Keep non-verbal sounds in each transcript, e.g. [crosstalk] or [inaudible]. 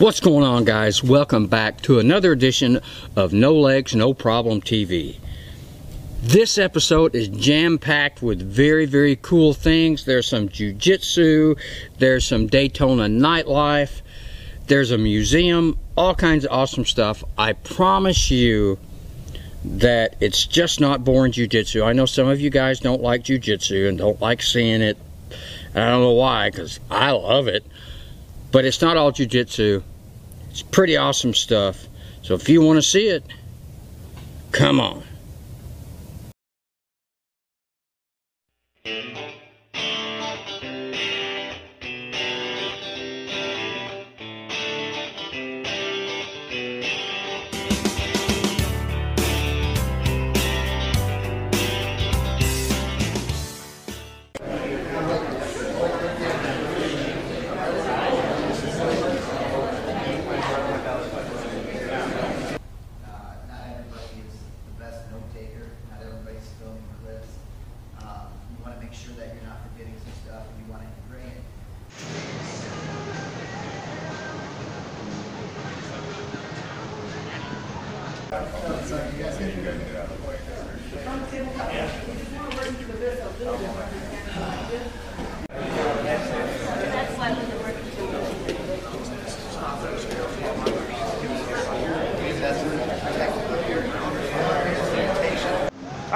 What's going on, guys? Welcome back to another edition of No Legs, No Problem TV. This episode is jam packed with very, very cool things. There's some jujitsu, there's some Daytona nightlife, there's a museum, all kinds of awesome stuff. I promise you that it's just not boring jujitsu. I know some of you guys don't like jujitsu and don't like seeing it. I don't know why, because I love it. But it's not all jujitsu. It's pretty awesome stuff. So if you want to see it, come on. All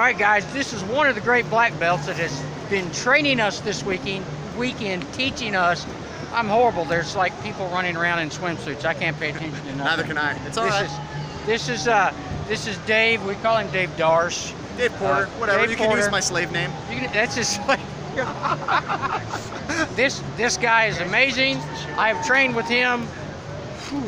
right, guys, this is one of the great black belts that has been training us this weekend, weekend teaching us. I'm horrible. There's like people running around in swimsuits. I can't pay attention to [laughs] nothing. Neither can I. It's all this right. is this is uh this is Dave. We call him Dave Darce. Dave Porter, uh, whatever. Dave you can Porter. use my slave name. You can, that's just like [laughs] this this guy is amazing. I have trained with him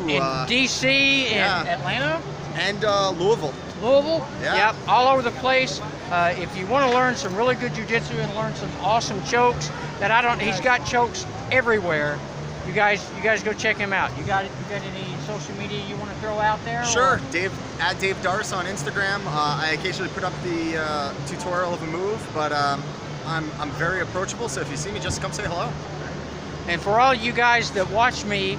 in uh, DC and yeah. Atlanta. and uh, Louisville. Louisville. Yeah. Yep, all over the place. Uh, if you want to learn some really good jujitsu and learn some awesome chokes that I don't, he's got chokes everywhere. You guys, you guys go check him out. You got, you got any social media you want to throw out there? Sure, or- Dave at Dave Darce on Instagram. Uh, I occasionally put up the uh, tutorial of a move, but um, I'm I'm very approachable. So if you see me, just come say hello. And for all you guys that watch me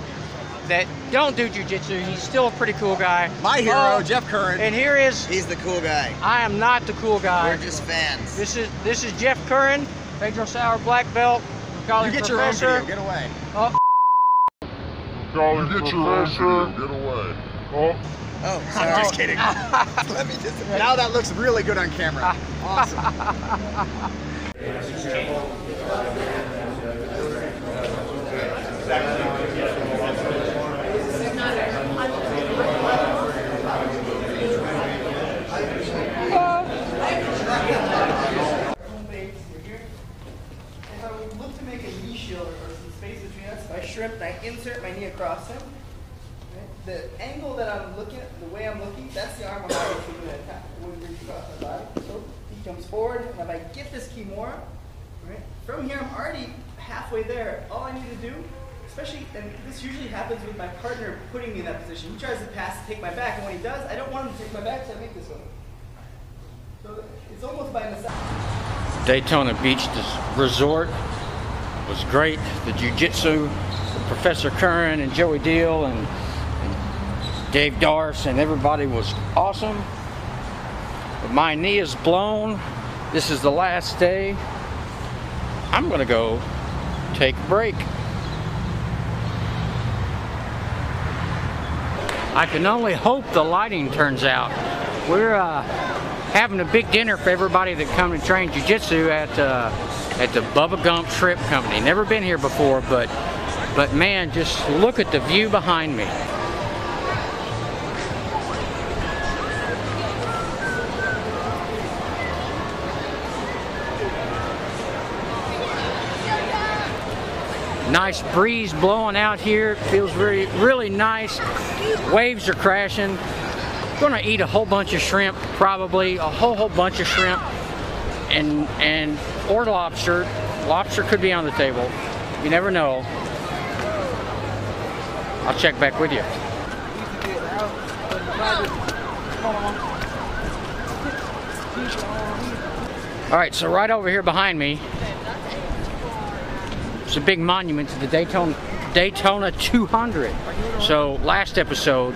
that don't do jujitsu, he's still a pretty cool guy. My hero, Oh, Jeff Curran. And here is, He's the cool guy. I am not the cool guy. We're just fans. This is this is Jeff Curran, Pedro Sauer black belt. You get your own video. Get away. Oh, You get your own video, get away. Oh, Oh, I'm just kidding. [laughs] Let me just. [laughs] Now that looks really good on camera. Awesome. base. If I would look to make a knee shield or, or some space between us, I shrimp and I insert my knee across him, right, the angle that I'm looking at, the way I'm looking, that's the arm I'm going to attack. Wouldn't reach across my body. So he comes forward, and if I get this kimura, right, from here I'm already halfway there. All I need to do, especially, and this usually happens with my partner putting me in that position. He tries to pass to take my back, and when he does, I don't want him to take my back, so I make this one. So it's almost by necessity. Daytona Beach Resort was great. The jiu-jitsu, Professor Curran and Joey Deal and, and Dave Darce and everybody was awesome. But my knee is blown. This is the last day. I'm gonna go take a break. I can only hope the lighting turns out. We're uh, having a big dinner for everybody that come to train jiu-jitsu at uh, at the Bubba Gump Shrimp Company. Never been here before, but but man, just look at the view behind me. Nice breeze blowing out here. Feels very, really nice. Waves are crashing. Gonna eat a whole bunch of shrimp, probably a whole whole bunch of shrimp, and and or lobster. Lobster could be on the table. You never know. I'll check back with you. All right, so right over here behind me, it's a big monument to the Daytona Daytona 200. So last episode,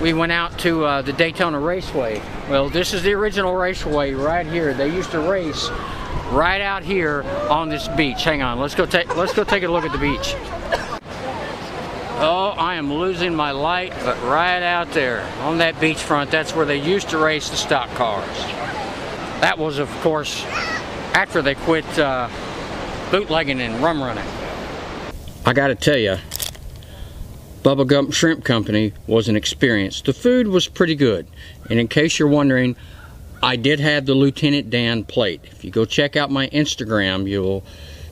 we went out to uh, the Daytona Raceway. Well, this is the original raceway right here. They used to race right out here on this beach. Hang on, let's go take let's go take a look at the beach. Oh, I am losing my light, but right out there on that beachfront, that's where they used to race the stock cars. That was, of course, after they quit uh, bootlegging and rum running. I gotta tell you, Bubba Gump Shrimp Company was an experience. The food was pretty good. And in case you're wondering, I did have the Lieutenant Dan plate. If you go check out my Instagram, you'll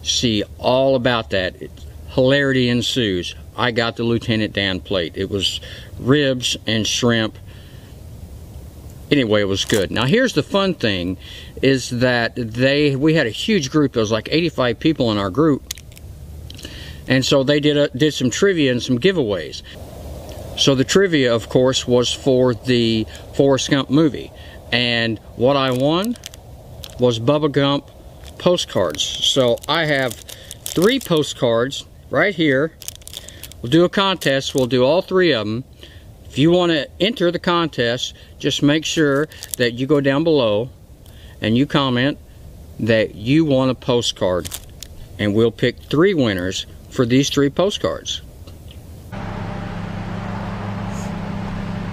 see all about that. It's, hilarity ensues. I got the Lieutenant Dan plate. It was ribs and shrimp. Anyway, it was good. Now here's the fun thing is that they we had a huge group. There was like 85 people in our group. And so they did a, did some trivia and some giveaways. So the trivia, of course, was for the Forrest Gump movie. And what I won was Bubba Gump postcards. So I have three postcards right here. We'll do a contest. We'll do all three of them. If you want to enter the contest, just make sure that you go down below and you comment that you want a postcard. And we'll pick three winners for these three postcards.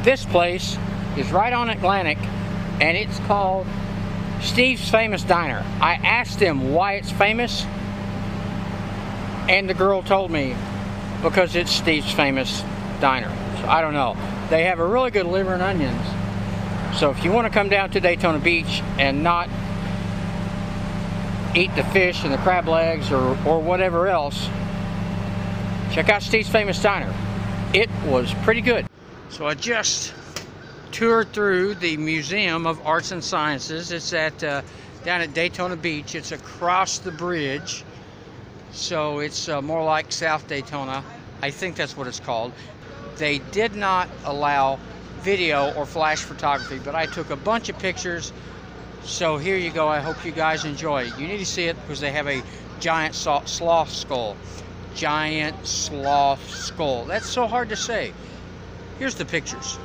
This place is right on Atlantic and it's called Steve's Famous Diner. I asked him why it's famous and the girl told me because it's Steve's Famous Diner. So I don't know. They have a really good liver and onions. So if you want to come down to Daytona Beach and not eat the fish and the crab legs or, or whatever else, check out Steve's Famous Diner. It was pretty good. So I just toured through the Museum of Arts and Sciences. It's at uh, down at Daytona Beach. It's across the bridge. So it's uh, more like South Daytona. I think that's what it's called. They did not allow video or flash photography, but I took a bunch of pictures. So here you go. I hope you guys enjoy it. You need to see it because they have a giant sloth skull. Giant sloth skull. That's so hard to say. Here's the pictures.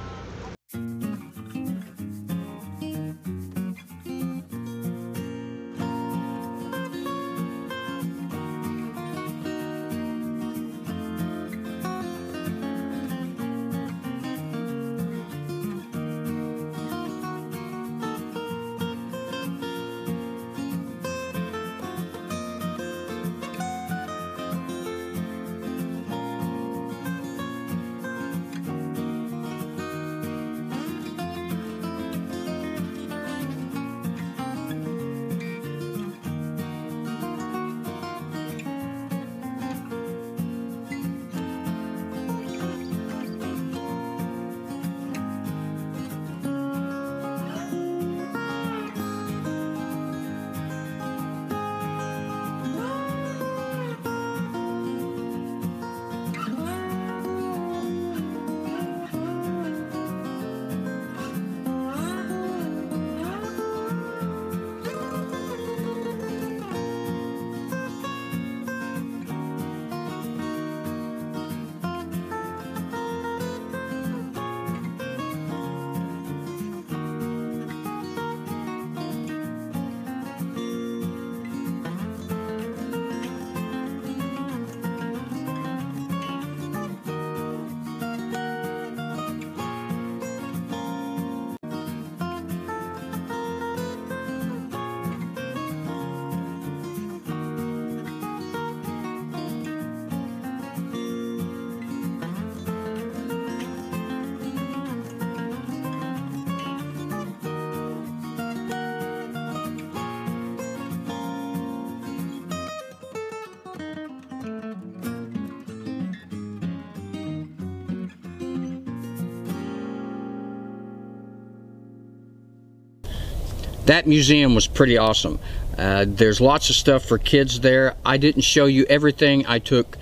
That museum was pretty awesome. Uh, there's lots of stuff for kids there. I didn't show you everything. I took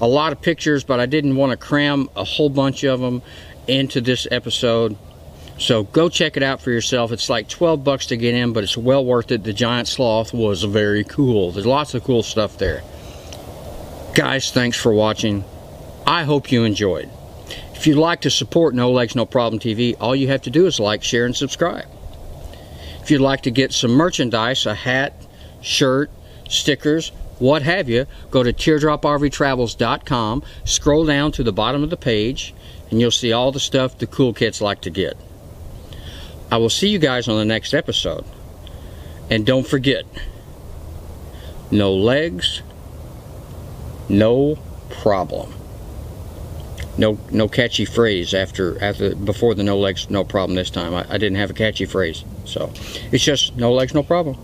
a lot of pictures, but I didn't want to cram a whole bunch of them into this episode. So go check it out for yourself. It's like 12 bucks to get in, but it's well worth it. The giant sloth was very cool. There's lots of cool stuff there. Guys, thanks for watching. I hope you enjoyed. If you'd like to support No Legs No Problem TV, all you have to do is like, share, and subscribe. If you'd like to get some merchandise, a hat, shirt, stickers, what have you, go to teardroprvtravels.com, scroll down to the bottom of the page, and you'll see all the stuff the cool kids like to get. I will see you guys on the next episode. And don't forget, no legs, no problem. No, no catchy phrase after, after, before the no legs, no problem this time. I, I didn't have a catchy phrase, so it's just no legs, no problem.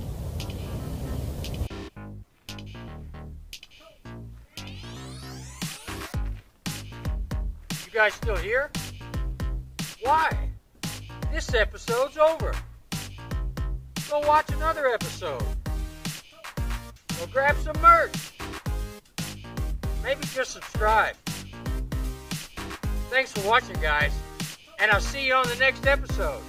You guys still here? Why? This episode's over. Go watch another episode. Or grab some merch. Maybe just subscribe. Thanks for watching, guys. And I'll see you on the next episode.